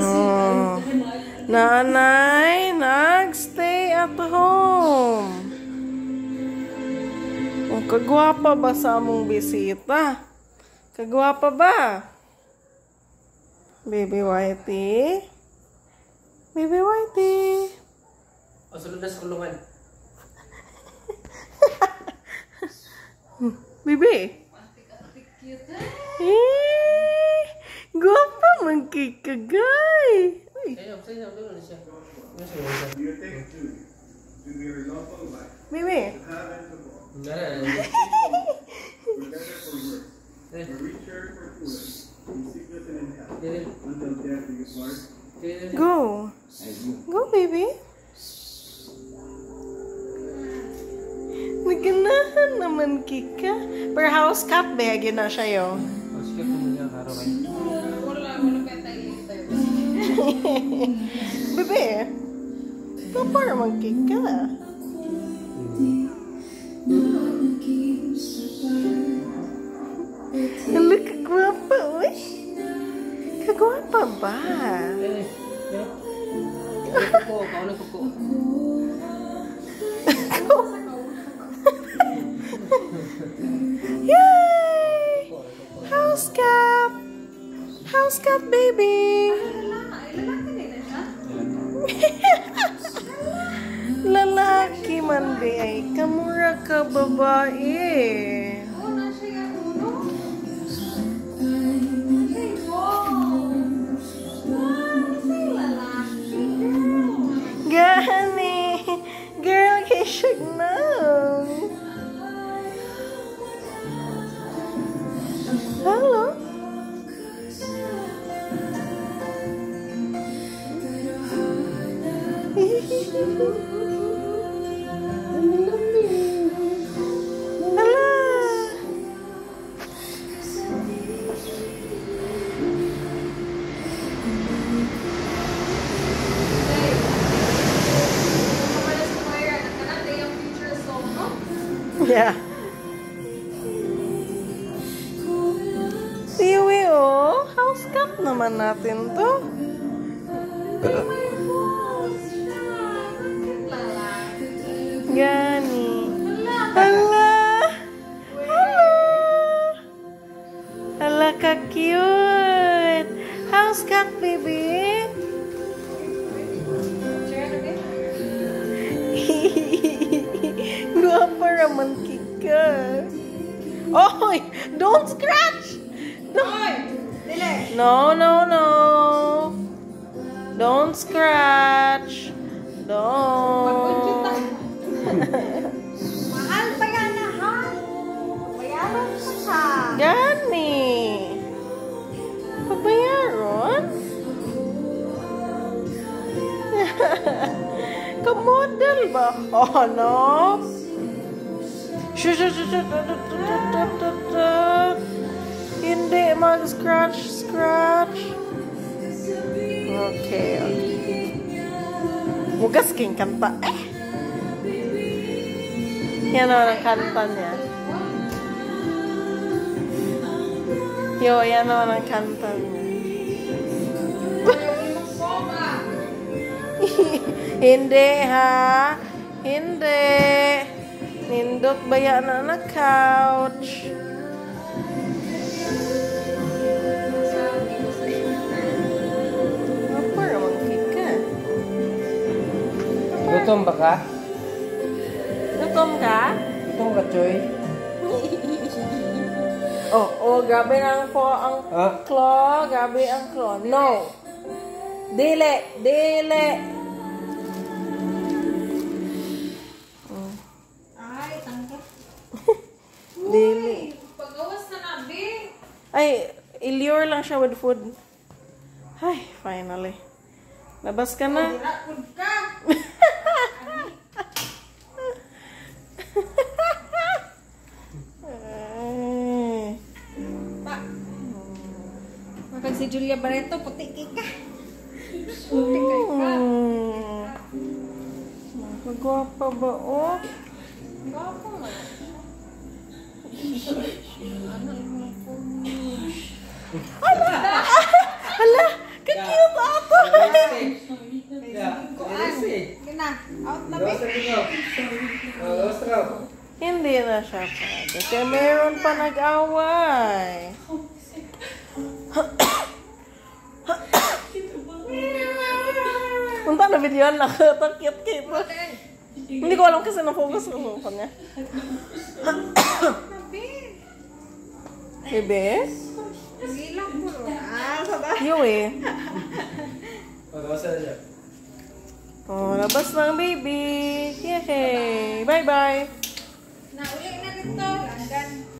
Oh. Nanay, nag-stay at home. Oh, kagwapa ba sa among bisita? Kagwapa ba? Baby Whitey? Baby Whitey? O, sulod na sa kulungan. Bibi? Eh, Guwapa man kay kagay. Sayaw, sayaw doon siya. Mimi. Go. Go, baby. Naganahan naman kika. Per house cat ba, na siya yun. Bebe, napara mag-kick ka. Hello, kagwapa, uy. Kagwapa ba? Yay! House cat! House cat baby! Man di ay kamura ka babae. Gani! Girl, kishag na! Hello? Hello? Yeah. Tiwi, oh. House cat naman natin to. Gani. Hala. Hello. Hala ka cute. House cat, baby. Guwapa raman kika. Oy, don't scratch. No. No, no, no. Don't scratch. Don't. Mahal pa yan na, ha? Bayaran mo siya. Gani. Pabayaron? Kamodel ba? Oh, no? Tut. Hindi mag-scratch, scratch. Okay, okay. Mugas king kanta. Eh! Yan ang kanta niya. Yo, yan naman ang kanta niya. Hindi ha. Hindi. Nindot ba yan na na couch? Apa naman kika? Gutom ba ka? Gutom ka? Gutom ka, Choy? Oh, oh, grabe ang po ang Ha? claw. Grabe ang claw. No. Dili. Dili. Dili. Pagawas na na, be. Ay, ilure lang siya with food. Ay, finally. Labas ka na. Rakod ka. Ay. Pa. Makag si Julia Barreto, puti ka. Puti ka. Hmm. Magwapa ba, Alah, alah, kekium aku. Hindi na siya pwede. Kasi meron pa nag-away. Unta na video na ko. Takit kita. Hindi ko alam kasi na-focus ko sa kanya. Bebe? Gilang po. Ah, sabay. Yo eh. Pag-asa na siya. Oh, labas na ang baby. Yay! Bye-bye! Nauli na dito. Landan.